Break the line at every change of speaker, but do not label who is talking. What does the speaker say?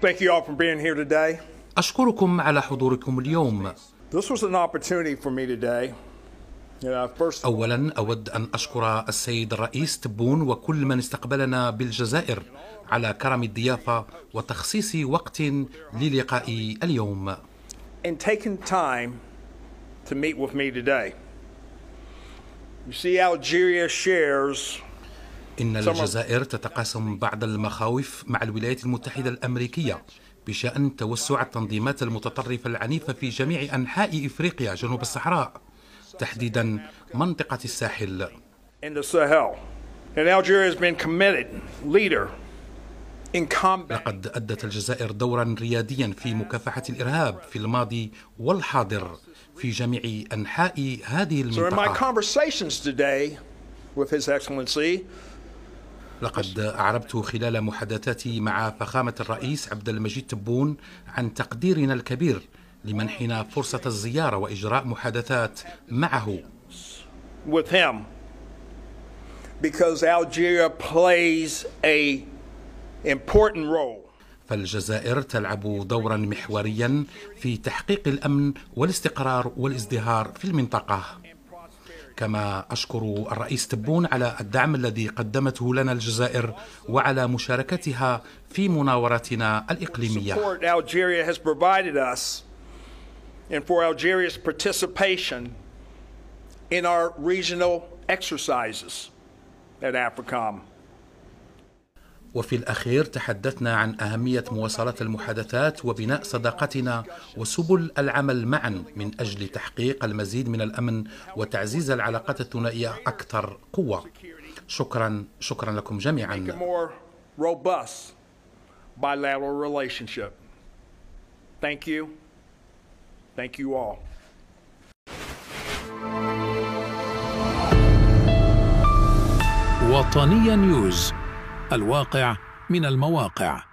Thank you all for being here today.
أشكركم على حضوركم اليوم
This was an opportunity for me today.
أولا أود أن أشكر السيد الرئيس تبون وكل من استقبلنا بالجزائر على كرم الضيافة وتخصيص وقت للقاء اليوم
and taking time to meet with me today. You see, Algeria shares
إن الجزائر تتقاسم بعض المخاوف مع الولايات المتحدة الأمريكية بشأن توسع التنظيمات المتطرفة العنيفة في جميع أنحاء إفريقيا جنوب الصحراء تحديدا منطقة الساحل. لقد أدت الجزائر دورا رياديا في مكافحة الإرهاب في الماضي والحاضر في جميع أنحاء هذه المنطقة
conversations today with His Excellency,
لقد أعربت خلال محادثاتي مع فخامة الرئيس عبد المجيد تبون عن تقديرنا الكبير لمنحنا فرصة الزيارة وإجراء محادثات معه.
With him, because Algeria plays a important role.
فالجزائر تلعب دورا محوريا في تحقيق الأمن والاستقرار والازدهار في المنطقة. كما أشكر الرئيس تبون على الدعم الذي قدمته لنا الجزائر وعلى مشاركتها في مناوراتنا الإقليمية. وفي الأخير تحدثنا عن أهمية مواصلة المحادثات وبناء صداقتنا وسبل العمل معا من أجل تحقيق المزيد من الأمن وتعزيز العلاقات الثنائية أكثر قوة شكرا شكرا لكم
a
جميعا
more robust bilateral relationship. Thank you. Thank you all.
وطنيا نيوز الواقع من المواقع.